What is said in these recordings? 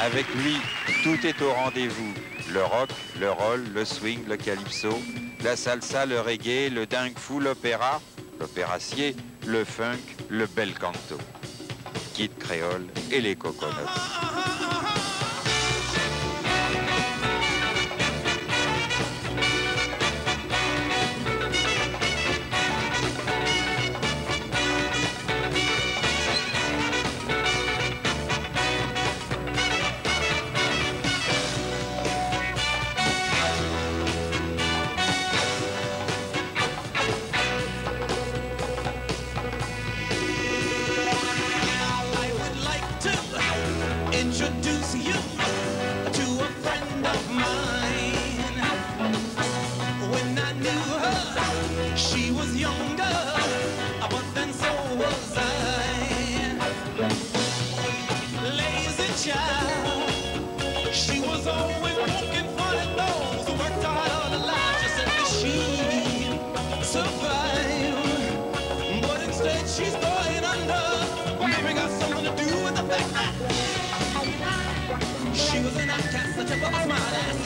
Avec lui, tout est au rendez-vous. Le rock, le roll, le swing, le calypso, la salsa, le reggae, le dingue fou, l'opéra, l'opéracier, le funk, le bel canto. Kid créole et les coconuts. introduce you to a friend of mine. When I knew her, she was younger, but then so was I. Lazy child, she was always walking. She was an outcast, the a of a smart ass.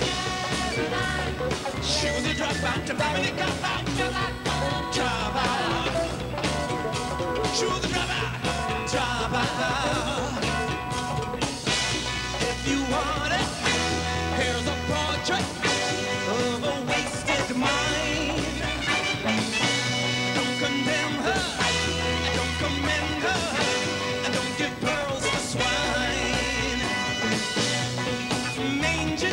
She was a dropout, a family dropout, dropout. She was a dropout.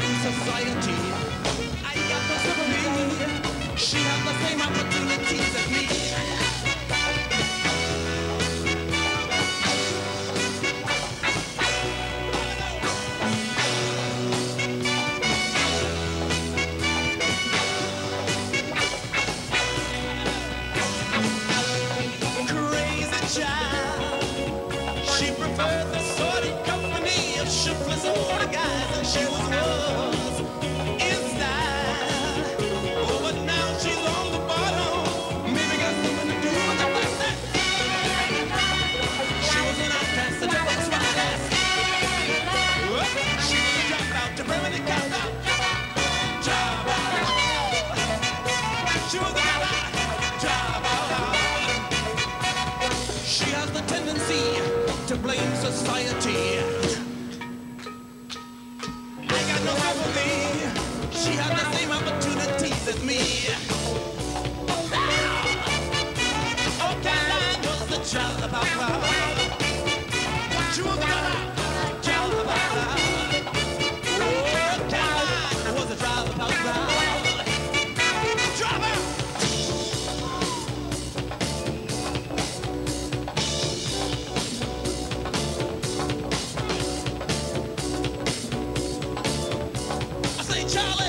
society. blame society. Charlie.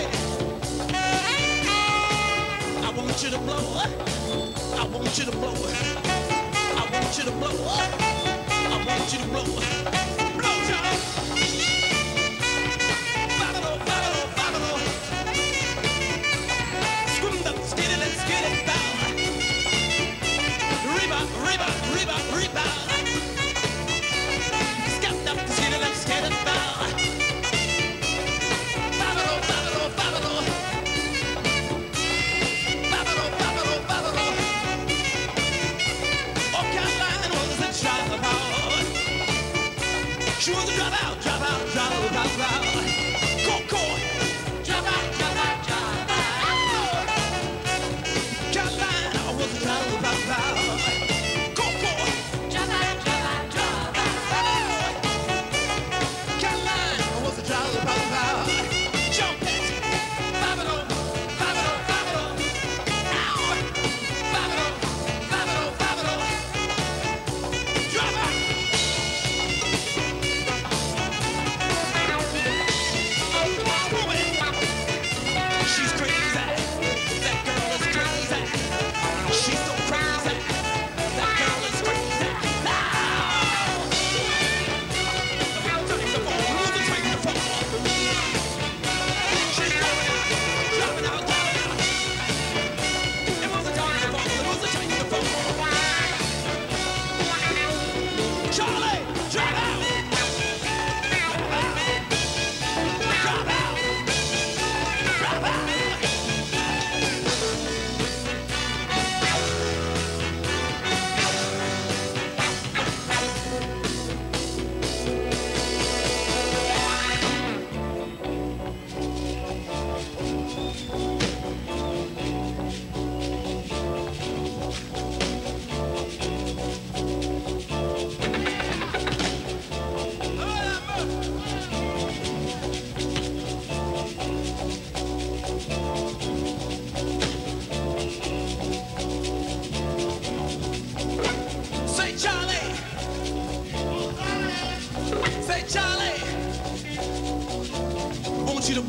Want you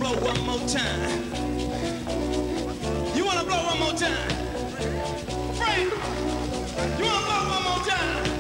wanna blow one more time? Frank, you wanna blow one more time?